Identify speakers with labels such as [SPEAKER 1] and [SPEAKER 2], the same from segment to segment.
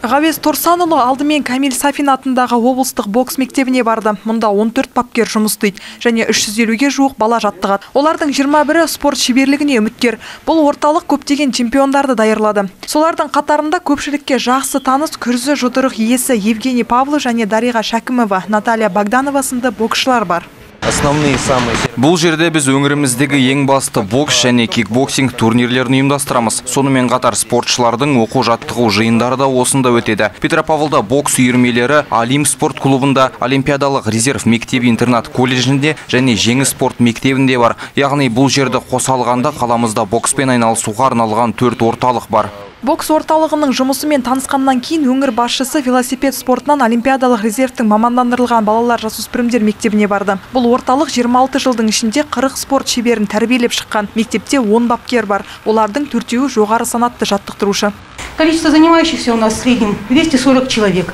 [SPEAKER 1] ғавез торсанұлы алдымен камил сафин атындағы облыстық бокс мектебіне барды. Мұнда 14 бапкер жұмыс істейді және 350-ге жуық бала жаттығады. Олардың 21-і спорт шеберлігіне үміткер. Бұл орталық көптеген чемпиондарды даярлады. Солардың қатарында көпшілікке жақсы таныс күрзі жұдырық иесі евгений павлов және дариға шәкімова наталья богданова сынды боксшылар бар.
[SPEAKER 2] Бұл жерде біз өңіріміздегі ең басты бокс және кикбоксинг турнирлерін ұйымдастырамыз. Сонымен қатар спортшылардың оқу жаттығу жиындары да осында өтеді. Петропавлда бокс үйірмелері олимп спорт клубында олимпиадалық резерв мектеп интернат колледжінде және жеңіс спорт мектебінде бар. Яғни бұл жерді қоса алғанда қаламызда бокспен айналысуға арналған төрт орталық бар.
[SPEAKER 1] Бокс орталығының жұмысымен танысқаннан кейін өңір басшысы велосипед спортынан олимпиадалық резервтің мамандандырылған балалар жасөспірімдер мектебіне барды. Бұл орталық 26 жылдың ішінде 40 спорт шеберін тәрбиелеп шыққан мектепте 10 бапкер бар. Олардың төртеуі жоғары санатты жаттықтырушы.
[SPEAKER 3] Количество занимающихся у нас в среднем 240 человек.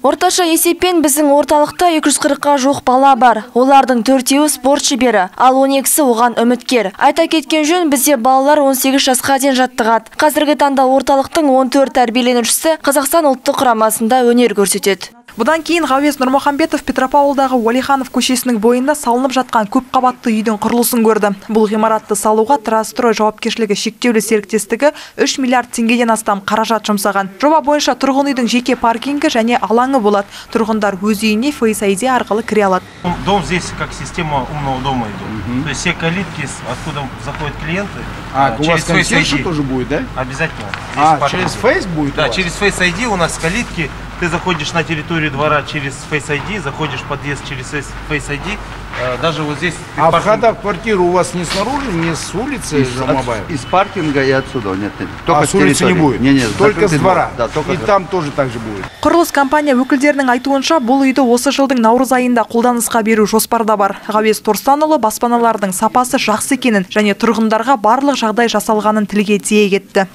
[SPEAKER 4] Орташа есеппен біздің орталықта 240-қа жуық бала бар. Олардың төртеуі спорт шебері, ал 12-сі оған үміткер. Айта кеткен жөн бізде балалар 18 жасқа дейін жаттығады. Қазіргі таңда орталықтың 14 тәрбиеленушісі Қазақстан ұлттық құрамасында өнер көрсетеді.
[SPEAKER 1] Бұдан кейін Ғавес Нұрмұхамбетов Петропавлдағы Уәлиханов көшесінің бойында салынып жатқан көп қабатты үйдің құрылысын көрді. Бұл ғимаратты салуға Трастрой жауапкершілігі шектеулі серіктестігі 3 миллиард теңгеден астам қаражат жұмсаған. Жоба бойынша тұрғын үйдің жеке паркингі және алаңы болады. Тұрғындар өз үйіне Face ID арқылы кіре алады.
[SPEAKER 5] Дом здесь как система умного дома идет. То есть все калитки, откуда заходят клиенты,
[SPEAKER 6] А, у вас
[SPEAKER 5] ID.
[SPEAKER 6] тоже будет, да?
[SPEAKER 5] Обязательно. Здесь
[SPEAKER 6] А,
[SPEAKER 5] паркинг.
[SPEAKER 6] через Face будет у
[SPEAKER 5] Да, через Face ID у нас калитки. Ты заходишь на территорию двора через Face ID, заходишь в подъезд через Face ID. Э, Даже вот здесь... ты
[SPEAKER 6] А
[SPEAKER 5] паркинг-
[SPEAKER 6] входа в квартиру у вас не снаружи, не с улицы
[SPEAKER 7] Из, от- из паркинга и отсюда. Нет, нет.
[SPEAKER 6] а с улицы не будет?
[SPEAKER 7] Не, нет,
[SPEAKER 6] только с двора?
[SPEAKER 7] двор. Да, только
[SPEAKER 6] И
[SPEAKER 7] с-
[SPEAKER 6] там тоже так же будет?
[SPEAKER 1] Құрылыс компания өкілдерінің айтуынша бұл үйді осы жылдың наурыз айында қолданысқа беру жоспарда бар. Ғавес Торстанұлы баспаналардың сапасы жақсы екенін және тұрғындарға барлық жағдай жасалғанын тілге тиек етті.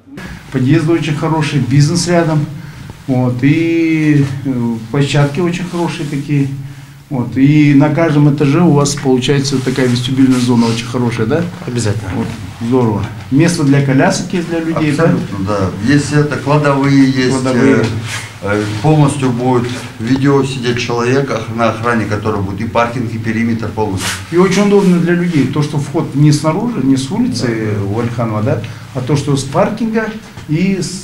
[SPEAKER 6] Подъезды очень хорошие, бизнес рядом. Вот, и э, площадки очень хорошие такие. Вот, и на каждом этаже у вас получается такая вестибюльная зона очень хорошая, да?
[SPEAKER 5] Обязательно.
[SPEAKER 6] Вот, здорово. Место для колясок есть для людей,
[SPEAKER 7] Абсолютно, да. Есть это, кладовые есть.
[SPEAKER 6] Кладовые.
[SPEAKER 7] э, э, Полностью будет видео сидеть человек на охране, который будет и паркинг, и периметр полностью.
[SPEAKER 6] да? И очень удобно для людей. То, что вход не снаружи, не с улицы э, Уальханова, да, а то, что с паркинга и с,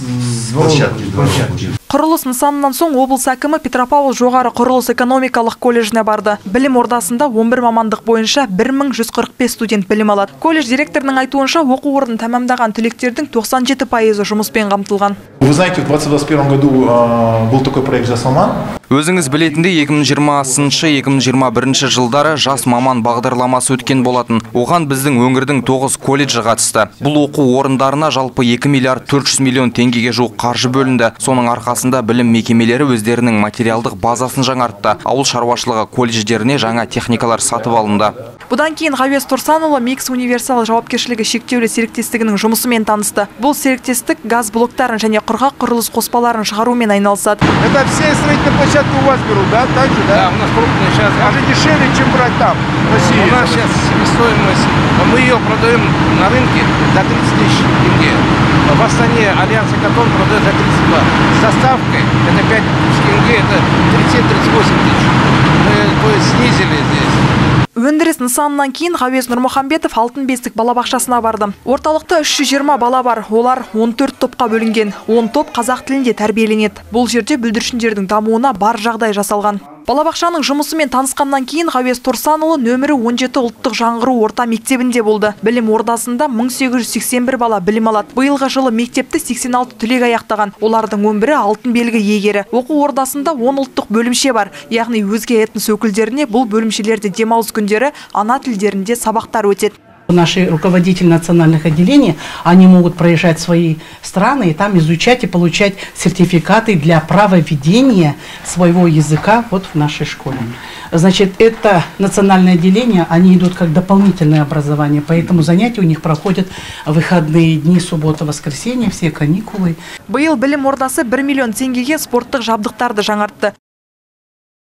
[SPEAKER 7] Площадки,
[SPEAKER 6] площадки.
[SPEAKER 1] Құрылыс нысанынан соң облыс әкімі Петропавл жоғары құрылыс экономикалық колледжіне барды. Білім ордасында 11 мамандық бойынша 1145 студент білім алады. Колледж директорының айтуынша оқу орнын тәмамдаған түлектердің 97 пайызы жұмыспен қамтылған.
[SPEAKER 8] Вы знаете, в 2021 году э, был такой проект «Жасалман».
[SPEAKER 2] Өзіңіз білетіндей 2020-2021 жылдары жас маман бағдарламасы өткен болатын. Оған біздің өңірдің 9 колледжі қатысты. Бұл оқу орындарына жалпы 2 миллиард 400 миллион теңгеге жуық қаржы бөлінді. Соның арқасында білім мекемелері өздерінің материалдық базасын жаңартты. Ауыл шаруашылығы колледждеріне жаңа техникалар сатып алынды.
[SPEAKER 1] Бұдан кейін Ғавес Тұрсанұлы Микс Универсал жауапкершілігі шектеулі серіктестігінің жұмысымен танысты. Бұл серіктестік газ блоктарын және құрғақ құрылыс қоспаларын шығарумен айналысады.
[SPEAKER 6] Это все строительные площадки у вас берут, да? Так же, да?
[SPEAKER 9] Да, у нас крупная сейчас.
[SPEAKER 6] Даже дешевле, чем брать там, в России.
[SPEAKER 9] У нас сейчас себестоимость, мы ее продаем на рынке за 30 тысяч тенге. В Астане Альянс Экатон продает за 32. С доставкой это 5 тысяч тенге, это 37-38 тысяч. Мы то есть снизили здесь.
[SPEAKER 1] Өндіріс нысанынан кейін Ғавес Нұрмұхамбетов алтын бестік балабақшасына барды. Орталықта 320 бала бар, олар 14 топқа бөлінген. 10 топ қазақ тілінде тәрбиеленеді. Бұл жерде бүлдіршіндердің дамуына бар жағдай жасалған. Балабақшаның жұмысымен танысқаннан кейін Ғавес Торсанұлы нөмірі 17 ұлттық жаңғыру орта мектебінде болды. Білім ордасында 1881 бала білім алады. Биылғы жылы мектепті 86 түлек аяқтаған. Олардың 11-і алтын белгі иегері. Оқу ордасында 10 ұлттық бөлімше бар. Яғни өзге этнос өкілдеріне бұл бөлімшелерде демалыс күндері ана тілдерінде сабақтар өтеді.
[SPEAKER 3] Наши руководители национальных отделений, они могут проезжать свои страны и там изучать и получать сертификаты для права ведения своего языка вот в нашей школе. Значит, это национальное отделение, они идут как дополнительное образование, поэтому занятия у них проходят выходные дни, суббота, воскресенье, все каникулы.
[SPEAKER 1] Биыл білім ордасы 1 миллион теңгеге спорттық жабдықтарды жаңартты.